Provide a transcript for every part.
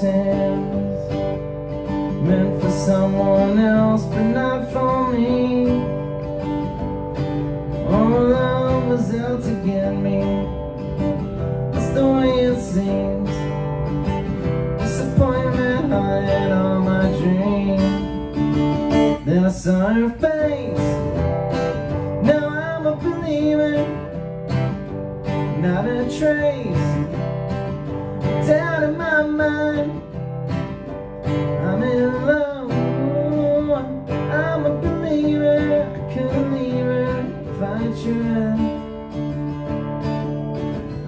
tales Meant for someone else but not for me. All love was out to get me. That's the way it seems. Disappointment haunted all my dreams Then I saw her face. Now I'm a believer Not a trace if I tried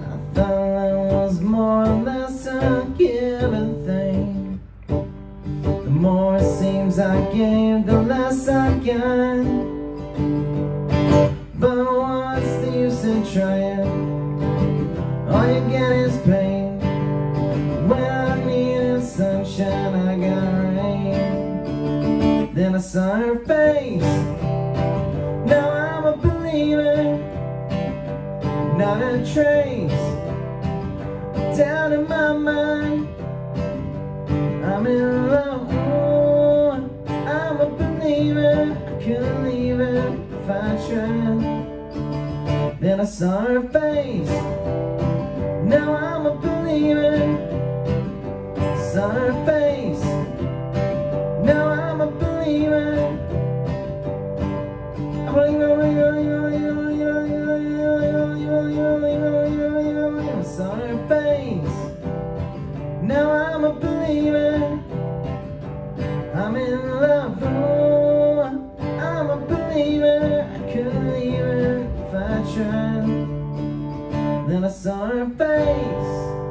I thought that was more or less a given thing. The more it seems I gave, the less I got But what's the use in trying? All you get is pain. When I needed sunshine, I got rain. Then I saw her face believer Not a trace Down in my mind. I'm in love. I'm a believer. I couldn't leave her if I tried. Then I saw her face. Now I'm a believer. Saw her face Now I'm a believer. I'm in love, oh, I'm a believer. I couldn't leave her if I tried. Then I saw her face